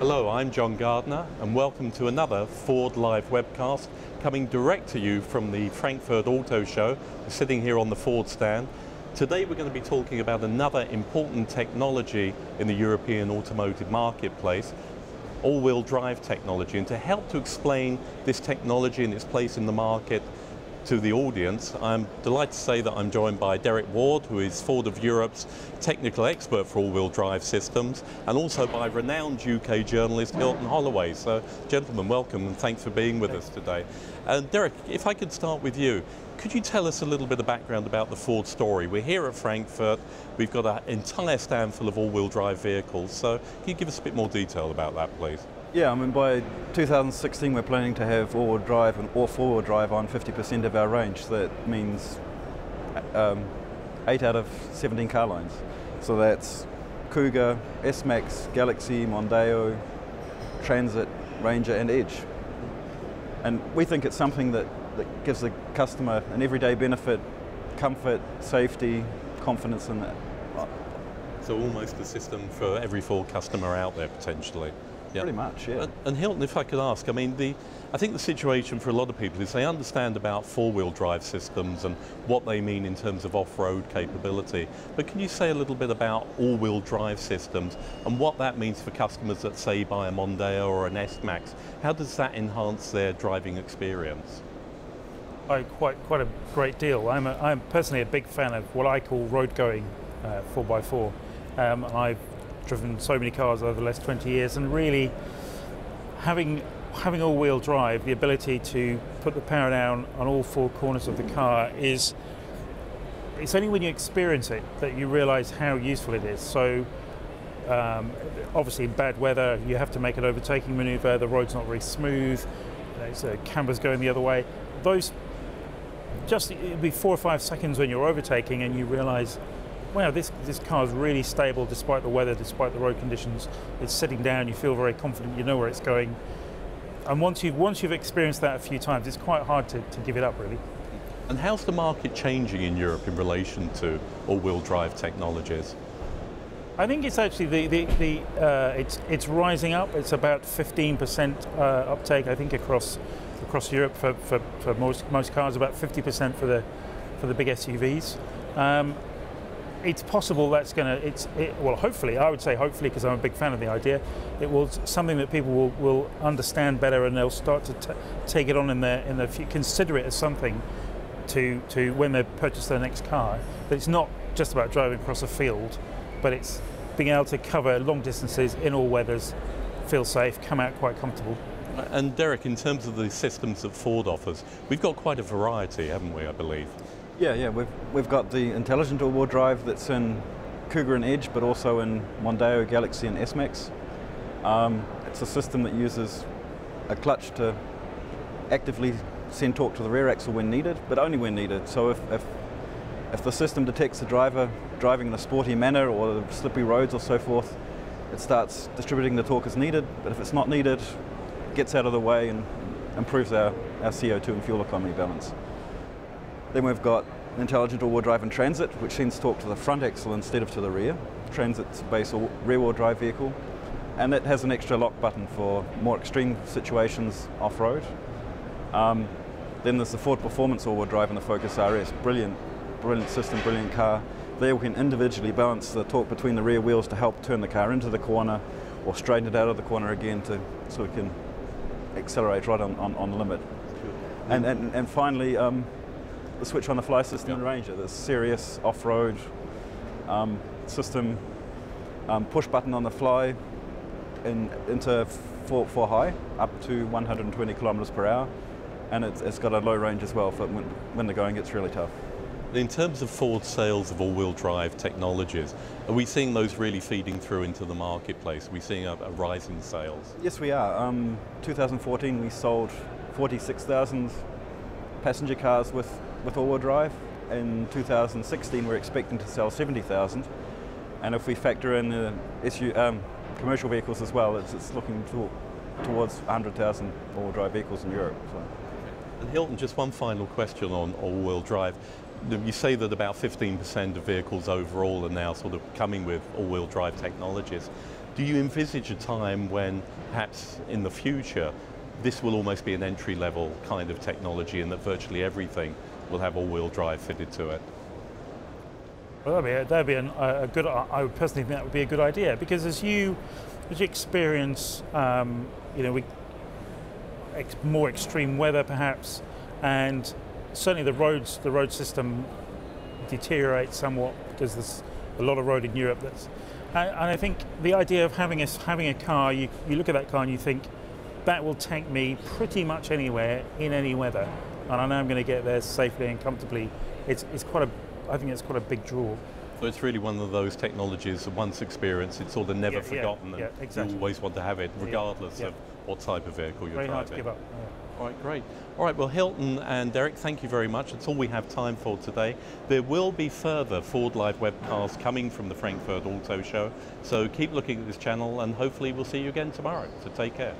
Hello, I'm John Gardner and welcome to another Ford Live webcast coming direct to you from the Frankfurt Auto Show. Sitting here on the Ford stand. Today we're going to be talking about another important technology in the European automotive marketplace, all-wheel drive technology. And to help to explain this technology and its place in the market, to the audience. I'm delighted to say that I'm joined by Derek Ward, who is Ford of Europe's technical expert for all-wheel drive systems, and also by renowned UK journalist Hilton Holloway. So, gentlemen, welcome and thanks for being with us today. And Derek, if I could start with you, could you tell us a little bit of background about the Ford story? We're here at Frankfurt, we've got an entire stand full of all-wheel drive vehicles, so can you give us a bit more detail about that, please? Yeah, I mean by 2016 we're planning to have all-wheel drive and or four-wheel drive on 50% of our range. So that means um, 8 out of 17 car lines. So that's Kuga, S-Max, Galaxy, Mondeo, Transit, Ranger and Edge. And we think it's something that, that gives the customer an everyday benefit, comfort, safety, confidence in that. So almost a system for every Ford customer out there potentially. Yeah. Pretty much, yeah. And, and, Hilton, if I could ask, I mean, the, I think the situation for a lot of people is they understand about four-wheel drive systems and what they mean in terms of off-road capability. But can you say a little bit about all-wheel drive systems and what that means for customers that say buy a Mondeo or an S-Max? How does that enhance their driving experience? Oh, quite, quite a great deal. I'm, a, I'm personally a big fan of what I call road-going uh, 4x4. Um, I've driven so many cars over the last 20 years, and really having having all-wheel drive, the ability to put the power down on all four corners of the car is it's only when you experience it that you realize how useful it is. So um, obviously in bad weather you have to make an overtaking maneuver, the road's not very smooth, there's uh, cameras going the other way. Those just it'll be four or five seconds when you're overtaking and you realize wow, this, this car is really stable despite the weather, despite the road conditions. It's sitting down, you feel very confident, you know where it's going. And once you've, once you've experienced that a few times, it's quite hard to, to give it up, really. And how's the market changing in Europe in relation to all-wheel drive technologies? I think it's actually the, the, the uh, it's, it's rising up. It's about 15% uh, uptake, I think, across across Europe for, for, for most most cars. About 50% for the for the big SUVs. Um, it's possible that's going to, it's, it, well, hopefully, I would say hopefully, because I'm a big fan of the idea, it will something that people will, will understand better and they'll start to take it on in their, in their, consider it as something to, to when they purchase their next car. That it's not just about driving across a field, but it's being able to cover long distances in all weathers, feel safe, come out quite comfortable. And Derek, in terms of the systems that Ford offers, we've got quite a variety, haven't we, I believe? Yeah, yeah, we've, we've got the intelligent all-wheel drive that's in Kuga and Edge, but also in Mondeo, Galaxy and S-Max. Um, it's a system that uses a clutch to actively send torque to the rear axle when needed, but only when needed. So if, if, if the system detects the driver driving in a sporty manner or slippery roads or so forth, it starts distributing the torque as needed, but if it's not needed, it gets out of the way and improves our, our CO2 and fuel economy balance. Then we've got intelligent all-wheel drive and transit, which sends torque to the front axle instead of to the rear. Transit's a base rear-wheel drive vehicle. And it has an extra lock button for more extreme situations off-road. Um, then there's the Ford Performance all-wheel drive and the Focus RS. Brilliant, brilliant system, brilliant car. There we can individually balance the torque between the rear wheels to help turn the car into the corner or straighten it out of the corner again to, so we can accelerate right on, on, on the limit. And, and, and finally, um, the switch on the fly system yep. in Ranger, the serious off-road um, system, um, push button on the fly in, into 4, 4 high, up to 120 kilometers per hour, and it's, it's got a low range as well for when, when the going gets really tough. In terms of Ford sales of all-wheel drive technologies, are we seeing those really feeding through into the marketplace? Are we seeing a, a rise in sales? Yes, we are. Um, 2014, we sold 46,000 passenger cars with with all-wheel drive. In 2016, we're expecting to sell 70,000. And if we factor in the um, commercial vehicles as well, it's, it's looking to, towards 100,000 all-wheel drive vehicles in Europe. So. And Hilton, just one final question on all-wheel drive. You say that about 15% of vehicles overall are now sort of coming with all-wheel drive technologies. Do you envisage a time when perhaps in the future this will almost be an entry level kind of technology and that virtually everything will have all-wheel drive fitted to it? Well, that'd be, a, that'd be an, a good. I would personally think that would be a good idea because as you, as you experience, um, you know, we ex more extreme weather perhaps, and certainly the roads, the road system deteriorates somewhat because there's a lot of road in Europe that's. And, and I think the idea of having a having a car, you, you look at that car and you think, that will take me pretty much anywhere in any weather, and I know I'm going to get there safely and comfortably. It's, it's quite a I think it's quite a big draw. So it's really one of those technologies that once experienced, it's sort of never Yeah, yeah, forgotten, yeah, and exactly. you always want to have it, regardless yeah. of what type of vehicle you're Very driving. hard to give up. yeah. All right, great. All right, well, Hilton and Derek, thank you very much. That's all we have time for today. There will be further Ford Live webcasts coming from the Frankfurt Auto Show, so keep looking at this channel, and hopefully we'll see you again tomorrow. So take care.